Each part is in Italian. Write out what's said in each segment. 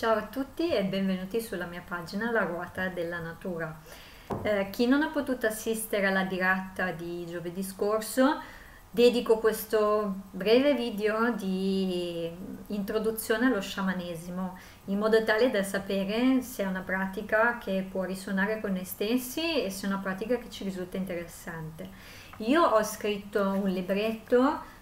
Ciao a tutti e benvenuti sulla mia pagina La Ruota della Natura. Eh, chi non ha potuto assistere alla diretta di giovedì scorso, dedico questo breve video di introduzione allo sciamanesimo, in modo tale da sapere se è una pratica che può risuonare con noi stessi e se è una pratica che ci risulta interessante. Io ho scritto un libretto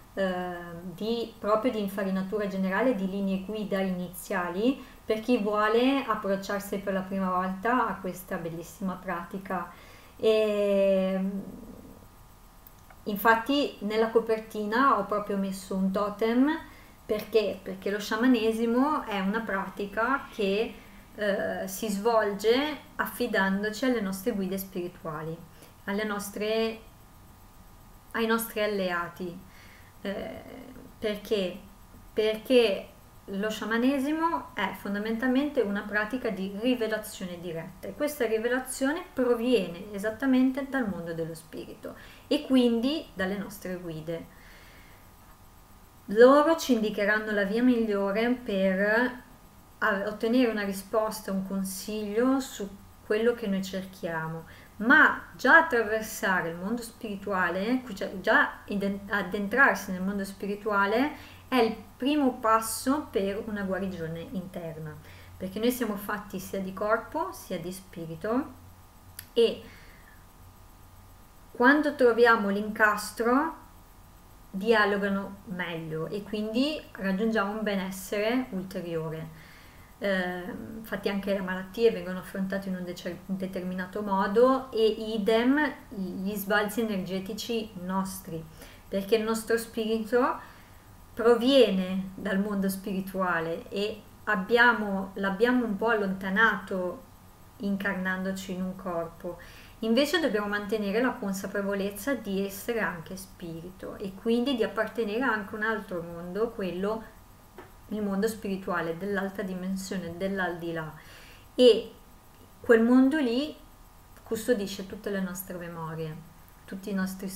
di, proprio di infarinatura generale di linee guida iniziali per chi vuole approcciarsi per la prima volta a questa bellissima pratica. E, infatti nella copertina ho proprio messo un totem perché? Perché lo sciamanesimo è una pratica che eh, si svolge affidandoci alle nostre guide spirituali, nostre, ai nostri alleati. Eh, perché? Perché lo sciamanesimo è fondamentalmente una pratica di rivelazione diretta e questa rivelazione proviene esattamente dal mondo dello spirito e quindi dalle nostre guide. Loro ci indicheranno la via migliore per ottenere una risposta, un consiglio su quello che noi cerchiamo, ma già attraversare il mondo spirituale, già addentrarsi nel mondo spirituale è il primo passo per una guarigione interna, perché noi siamo fatti sia di corpo sia di spirito e quando troviamo l'incastro dialogano meglio e quindi raggiungiamo un benessere ulteriore. Eh, infatti anche le malattie vengono affrontate in un, un, determinato modo e idem gli sbalzi energetici nostri, perché il nostro spirito proviene dal mondo spirituale e abbiamo, l'abbiamo un po' allontanato incarnandoci in un corpo. Invece dobbiamo mantenere la consapevolezza di essere anche spirito e quindi di appartenere anche a un altro mondo, quello, il mondo spirituale, dell'alta dimensione, dell'aldilà. E quel mondo lì custodisce tutte le nostre memorie, tutti i nostri,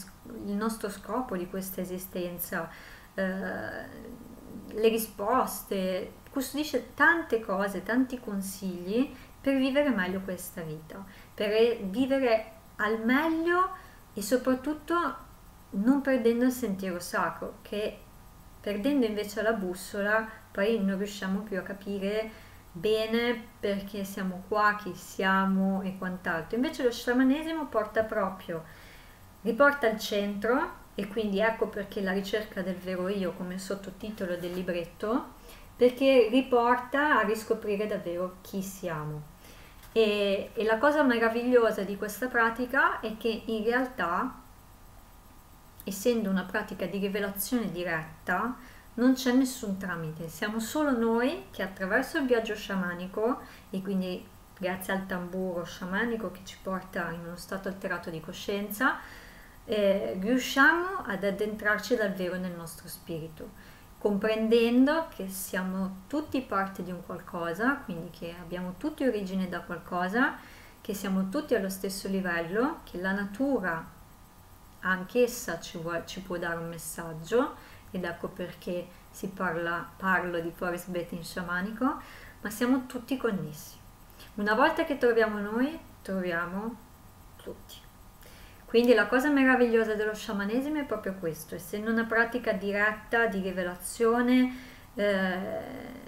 il nostro scopo di questa esistenza, eh, le risposte, custodisce tante cose, tanti consigli per vivere meglio questa vita, per vivere al meglio e soprattutto non perdendo il sentiero sacro, che perdendo invece la bussola poi non riusciamo più a capire bene perché siamo qua, chi siamo e quant'altro. Invece lo sciamanesimo porta proprio, riporta al centro e quindi ecco perché la ricerca del vero io come sottotitolo del libretto, perché riporta a riscoprire davvero chi siamo. E, e la cosa meravigliosa di questa pratica è che in realtà, essendo una pratica di rivelazione diretta, non c'è nessun tramite, siamo solo noi che attraverso il viaggio sciamanico e quindi grazie al tamburo sciamanico che ci porta in uno stato alterato di coscienza, eh, riusciamo ad addentrarci davvero nel nostro spirito, comprendendo che siamo tutti parte di un qualcosa, quindi che abbiamo tutti origine da qualcosa, che siamo tutti allo stesso livello, che la natura anch'essa ci, vuole, ci può dare un messaggio ed ecco perché si parla, parlo di forest bathing sciamanico, ma siamo tutti connessi. Una volta che troviamo noi, troviamo tutti. Quindi la cosa meravigliosa dello sciamanesimo è proprio questo, essendo una pratica diretta di rivelazione, eh,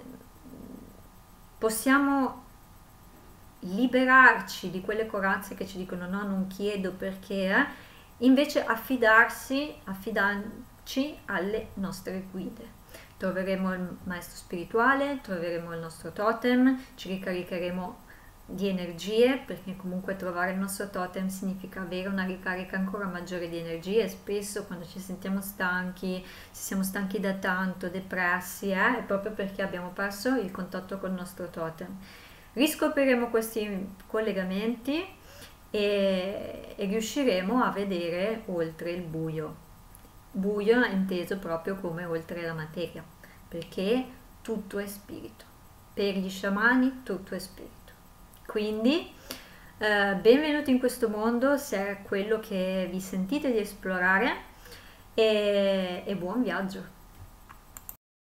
possiamo liberarci di quelle corazze che ci dicono no, non chiedo perché, eh, invece affidarsi, affidarci alle nostre guide. Troveremo il maestro spirituale, troveremo il nostro totem, ci ricaricheremo di energie, perché comunque trovare il nostro totem significa avere una ricarica ancora maggiore di energie. Spesso quando ci sentiamo stanchi, se siamo stanchi da tanto, depressi, eh, è proprio perché abbiamo perso il contatto con il nostro totem. Riscopriremo questi collegamenti e, e riusciremo a vedere oltre il buio. Buio inteso proprio come oltre la materia, perché tutto è spirito. Per gli sciamani tutto è spirito. Quindi eh, benvenuti in questo mondo se è quello che vi sentite di esplorare e, e buon viaggio.